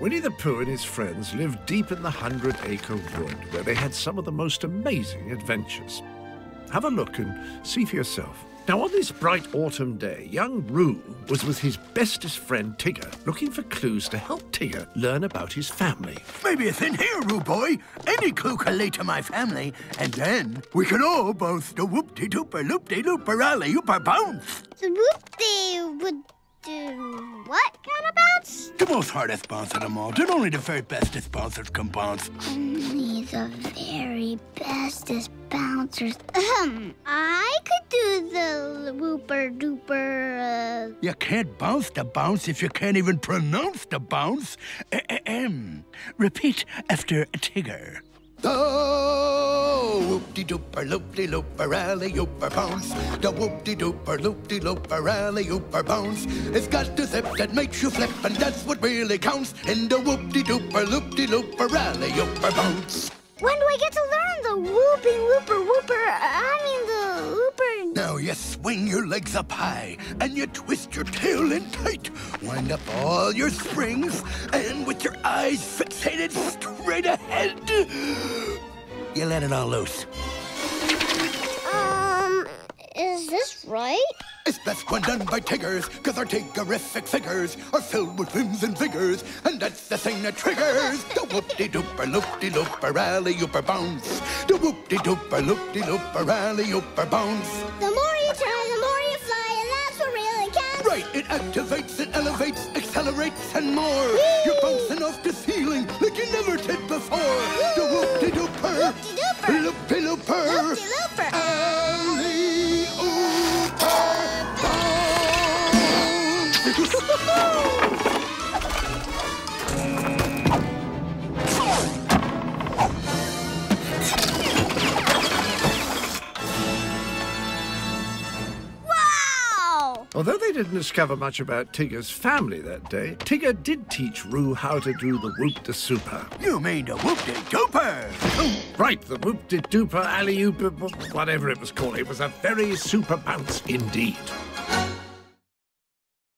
Winnie the Pooh and his friends lived deep in the Hundred Acre Wood, where they had some of the most amazing adventures. Have a look and see for yourself. Now, on this bright autumn day, young Roo was with his bestest friend Tigger, looking for clues to help Tigger learn about his family. Maybe it's in here, Roo Boy. Any clue can lead to my family, and then we can all both the whoop-de-dooper, loop-de-looper, alley-ooper bounce. The whoop would do what kind of bounce? The most hardest bounce of them all. Did only the very bestest bouncers can bounce. Only the very bestest bouncers. Ahem. I could do the whooper duper. Uh... You can't bounce the bounce if you can't even pronounce the bounce. Ahem. Repeat after Tigger. The whoop-de-dooper, loop-de-looper, alley-ooper bounce. The whoop-de-dooper, loop-de-looper, alley-ooper bounce. It's got the zip that makes you flip, and that's what really counts. In the whoop-de-dooper, loop-de-looper, alley-ooper bounce. When do I get to learn the whooping whooper whooper? I mean the whooper. Now you swing your legs up high and you twist your tail in tight. Wind up all your springs and with your eyes fixated straight ahead, you let it all loose. Um, is this right? It's best when done by Tiggers, cause our Tiggerific figures are filled with whims and vigors, and that's the thing that triggers the whoop-de-dooper, loop-de-looper, alley-ooper bounce. The whoop-de-dooper, loop-de-looper, alley-ooper bounce. The more you try, the more you fly, and that's what really counts. Right, it activates, it elevates, accelerates, and more. You're bouncing off the ceiling like you never did before. The whoop-de-dooper, Whoop-de-dooper. loop-de-looper, Whoop-de-looper. Although they didn't discover much about Tigger's family that day, Tigger did teach Roo how to do the whoop de super. You mean the whoop-de-dooper? Oh, right, the whoop de duper alley oop, whatever it was called. It was a very super bounce indeed.